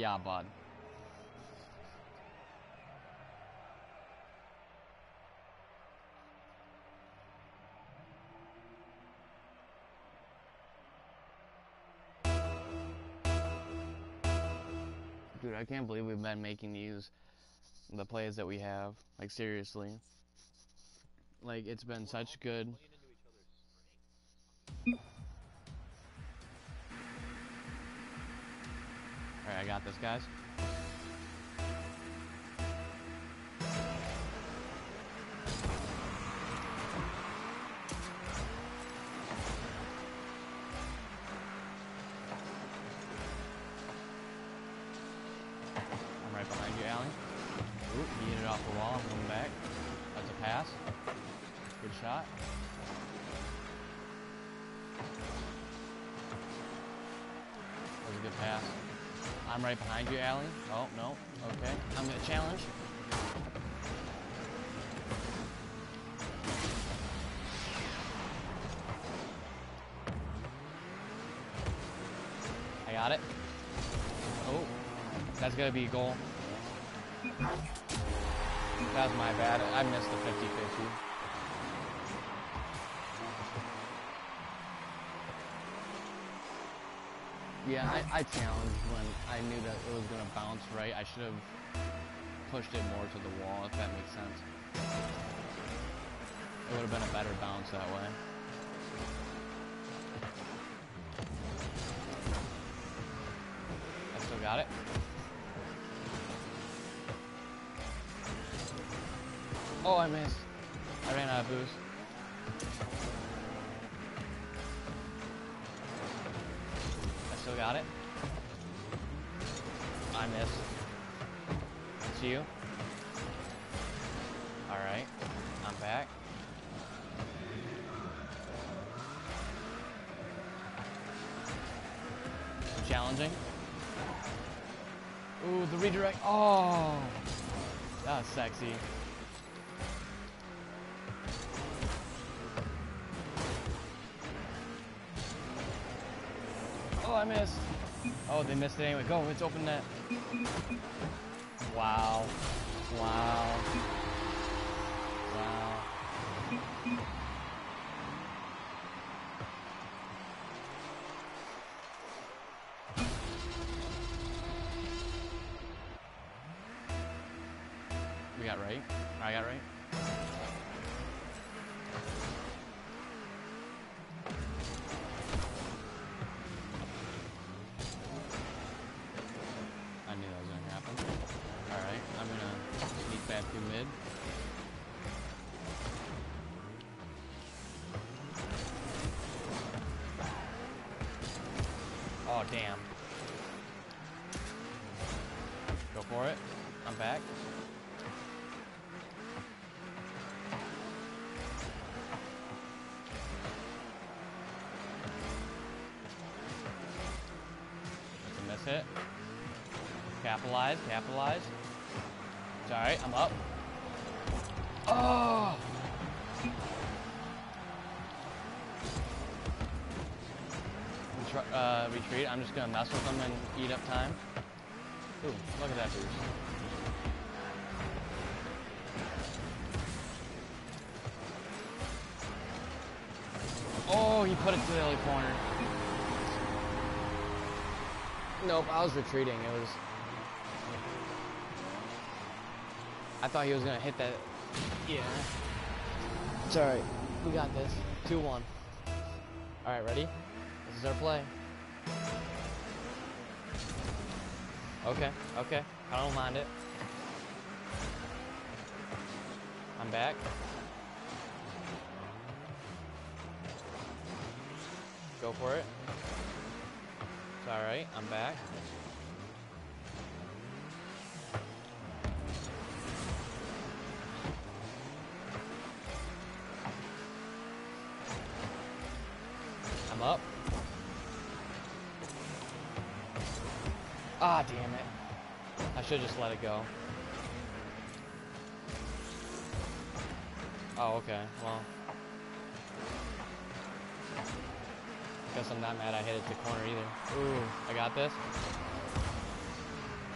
Yeah, bud. Dude, I can't believe we've been making these the plays that we have. Like seriously. Like it's been such good Alright, I got this guys. I'm right behind you, Allie. Ooh, he hit it off the wall. I'm coming back. That's a pass. Good shot. That was a good pass. I'm right behind you, Allie. Oh, no. Okay. I'm going to challenge. I got it. Oh, that's going to be a goal. That was my bad. I missed the 50-50. Yeah, I, I challenged when I knew that it was going to bounce right. I should have pushed it more to the wall, if that makes sense. It would have been a better bounce that way. I still got it. Oh, I missed. I ran out of boost. Got it. I missed. It's you. Alright. I'm back. Challenging. Ooh, the redirect. Oh! That was sexy. I missed. Oh, they missed it anyway. Go, it's open. Wow. Wow. Wow. Damn. Go for it. I'm back. That's hit. Capitalize, capitalize. It's alright, I'm up. Oh! Retreat. I'm just gonna mess with them and eat up time. Ooh, look at that boost. Oh, he put it to the other corner. Nope, I was retreating. It was. I thought he was gonna hit that. Yeah. It's alright. We got this. 2 1. Alright, ready? This is our play. Okay, okay. I don't mind it. I'm back. Go for it. It's alright, I'm back. Should just let it go. Oh, okay. Well. Guess I'm not mad I hit it to corner either. Ooh, I got this.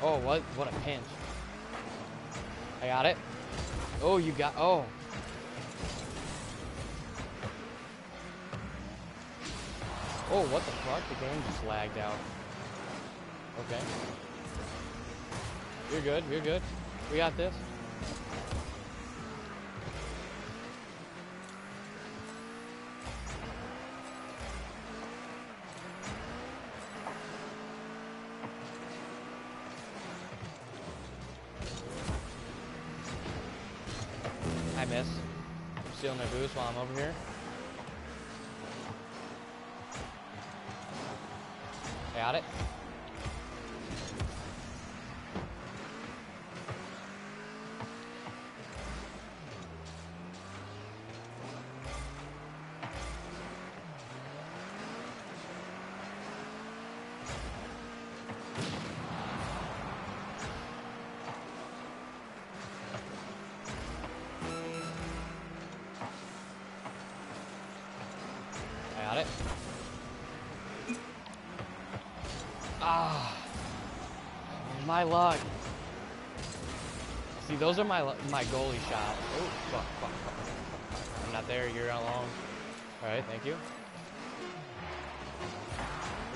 Oh, what? What a pinch. I got it. Oh, you got. Oh. Oh, what the fuck? The game just lagged out. Okay. You're good. You're good. We got this. I miss. I'm stealing their boost while I'm over here. Ah, my luck. See, those are my my goalie shots. Oh, fuck, fuck, fuck, fuck, fuck. I'm not there. You're not alone. All right, thank you.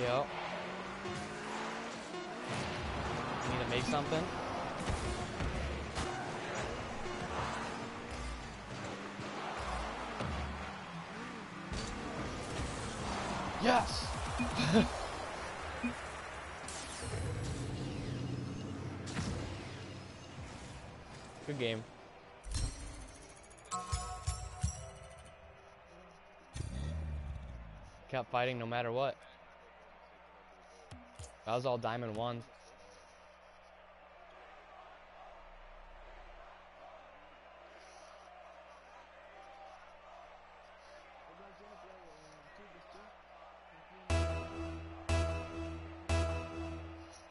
Yep. Need to make something. Yes. Good game. Kept fighting no matter what. That was all diamond ones.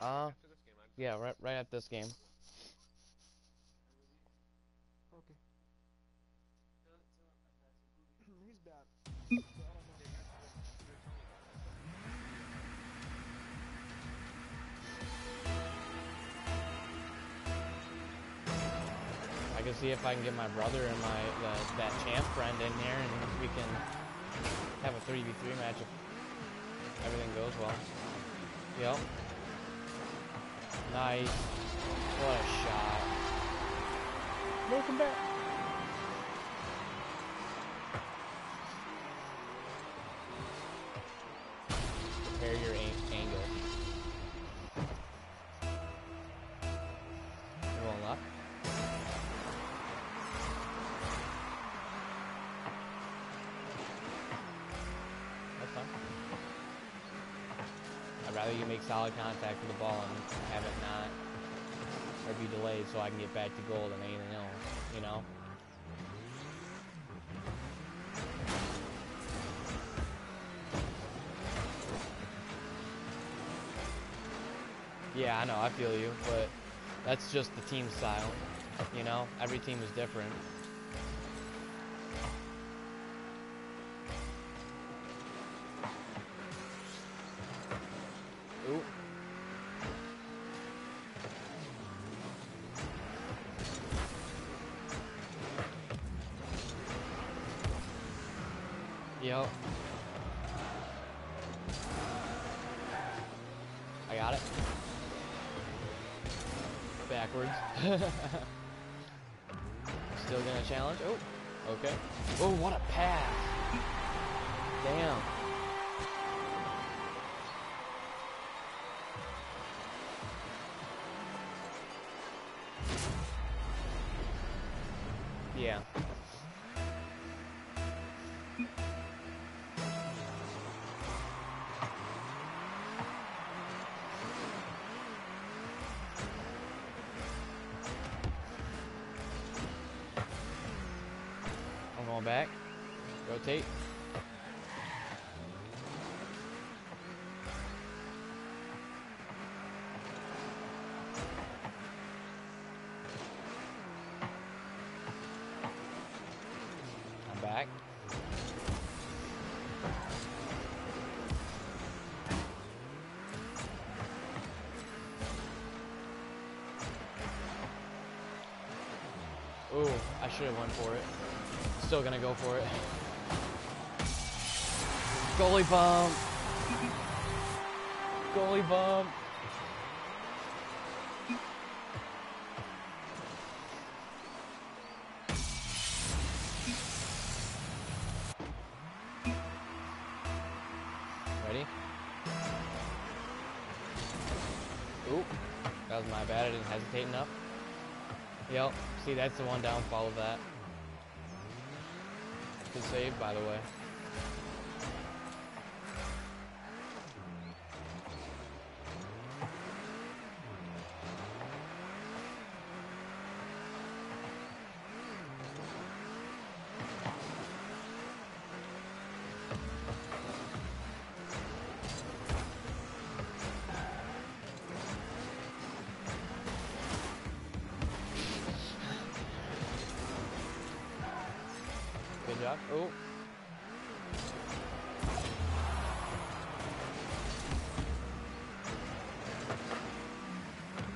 Uh, yeah, right, right at this game. See if I can get my brother and my uh, that champ friend in here, and we can have a 3v3 match if everything goes well. Yep. Nice. What a shot. Welcome back. Prepare your rather you make solid contact with the ball and have it not or be delayed so I can get back to goal than anything else, you know? Yeah, I know, I feel you, but that's just the team style, you know? Every team is different. Still gonna challenge. Oh, okay. Oh, what a pass. Damn. Yeah. back. Rotate. I'm back. Ooh, I should have went for it. Still gonna go for it. Goalie bump. Goalie bump. Ready? Oop. That was my bad. I didn't hesitate enough. Yep. See, that's the one downfall of that. Good save, by the way. Job. Oh.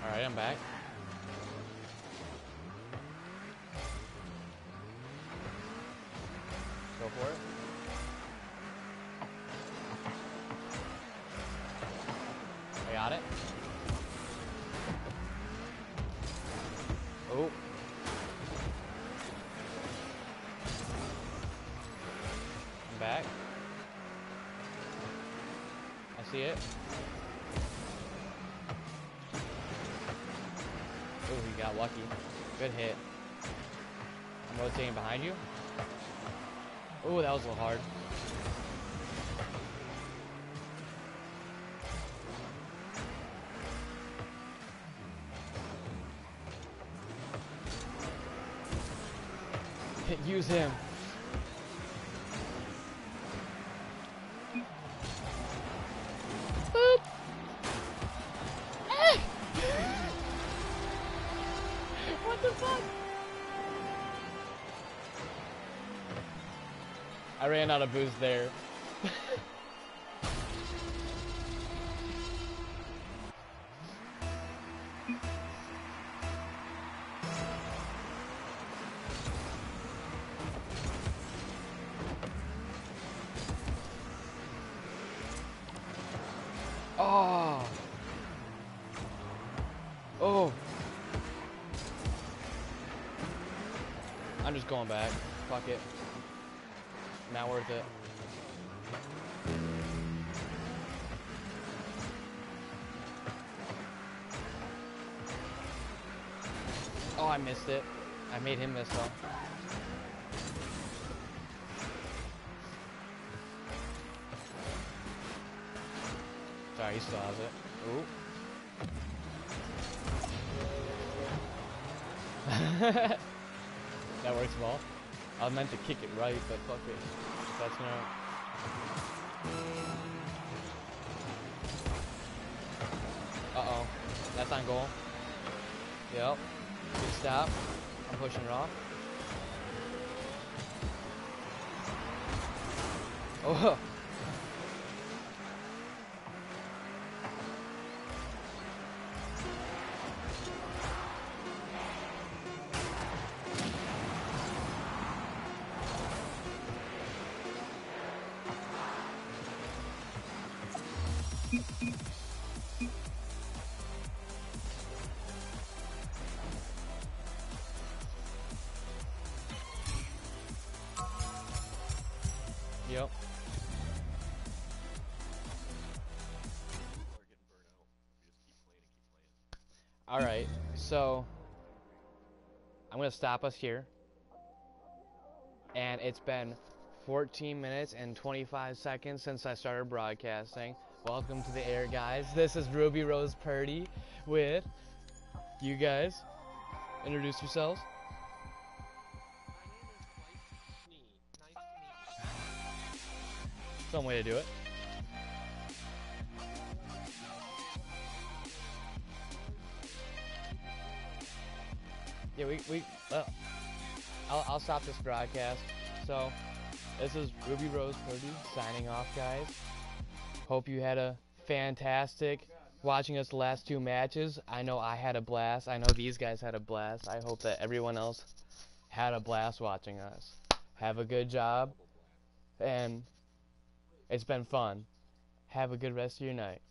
Alright, I'm back. Go for it. I got it. Oh. Lucky. Good hit. I'm rotating behind you. Oh, that was a little hard. Use him. Out of boost there. Not worth it. Oh, I missed it. I made him miss though. Sorry, he still has it. Ooh. that works well. I meant to kick it right, but fuck it. That's no. Uh oh. That's on goal. Yep. Good stop. I'm pushing it off. Oh. Yep. All right. So I'm to stop us here. And it's been 14 minutes and 25 seconds since I started broadcasting. Welcome to the air, guys. This is Ruby Rose Purdy with you guys. Introduce yourselves. Some way to do it. Yeah, we, we, uh, I'll, I'll stop this broadcast. So, this is Ruby Rose Purdy signing off, guys. Hope you had a fantastic watching us the last two matches. I know I had a blast. I know these guys had a blast. I hope that everyone else had a blast watching us. Have a good job, and it's been fun. Have a good rest of your night.